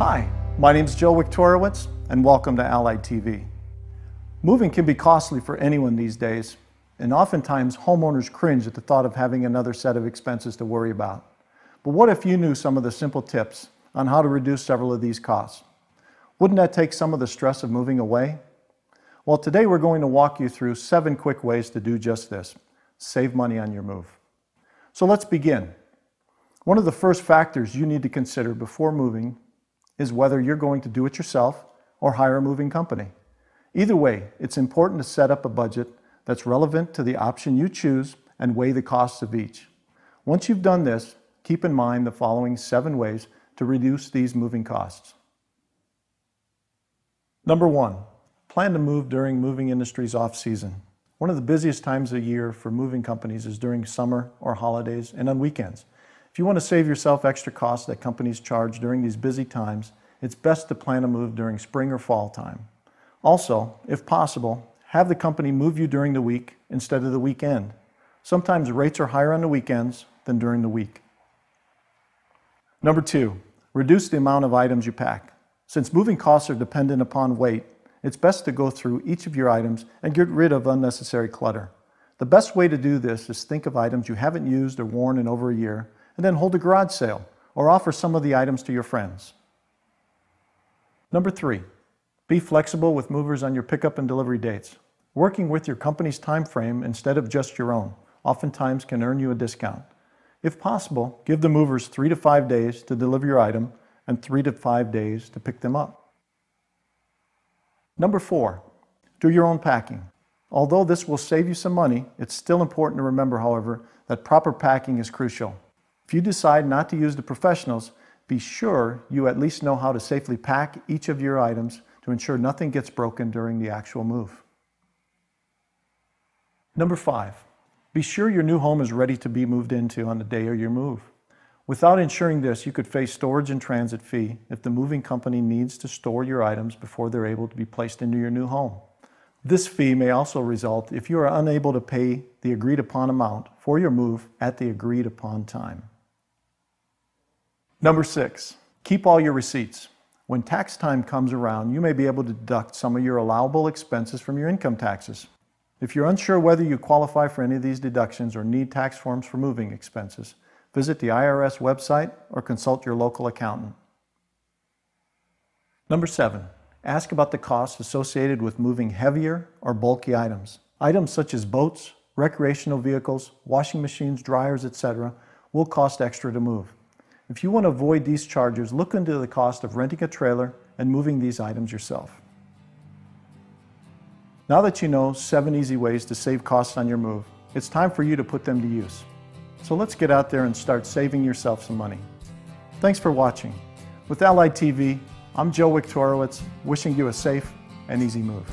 Hi, my name is Joe Wiktorowicz, and welcome to Allied TV. Moving can be costly for anyone these days, and oftentimes homeowners cringe at the thought of having another set of expenses to worry about. But what if you knew some of the simple tips on how to reduce several of these costs? Wouldn't that take some of the stress of moving away? Well, today we're going to walk you through seven quick ways to do just this save money on your move. So let's begin. One of the first factors you need to consider before moving is whether you're going to do it yourself or hire a moving company. Either way, it's important to set up a budget that's relevant to the option you choose and weigh the costs of each. Once you've done this, keep in mind the following seven ways to reduce these moving costs. Number one, plan to move during moving industry's off season. One of the busiest times of year for moving companies is during summer or holidays and on weekends. If you want to save yourself extra costs that companies charge during these busy times, it's best to plan a move during spring or fall time. Also, if possible, have the company move you during the week instead of the weekend. Sometimes rates are higher on the weekends than during the week. Number two, reduce the amount of items you pack. Since moving costs are dependent upon weight, it's best to go through each of your items and get rid of unnecessary clutter. The best way to do this is think of items you haven't used or worn in over a year and then hold a garage sale or offer some of the items to your friends. Number three, be flexible with movers on your pickup and delivery dates. Working with your company's time frame instead of just your own oftentimes can earn you a discount. If possible, give the movers three to five days to deliver your item and three to five days to pick them up. Number four, do your own packing. Although this will save you some money, it's still important to remember, however, that proper packing is crucial. If you decide not to use the professionals, be sure you at least know how to safely pack each of your items to ensure nothing gets broken during the actual move. Number five, be sure your new home is ready to be moved into on the day of your move. Without ensuring this, you could face storage and transit fee if the moving company needs to store your items before they're able to be placed into your new home. This fee may also result if you are unable to pay the agreed upon amount for your move at the agreed upon time. Number six, keep all your receipts. When tax time comes around, you may be able to deduct some of your allowable expenses from your income taxes. If you're unsure whether you qualify for any of these deductions or need tax forms for moving expenses, visit the IRS website or consult your local accountant. Number seven, ask about the costs associated with moving heavier or bulky items. Items such as boats, recreational vehicles, washing machines, dryers, etc. will cost extra to move. If you want to avoid these charges, look into the cost of renting a trailer and moving these items yourself. Now that you know seven easy ways to save costs on your move, it's time for you to put them to use. So let's get out there and start saving yourself some money. Thanks for watching. With Allied TV, I'm Joe Wiktorowicz, wishing you a safe and easy move.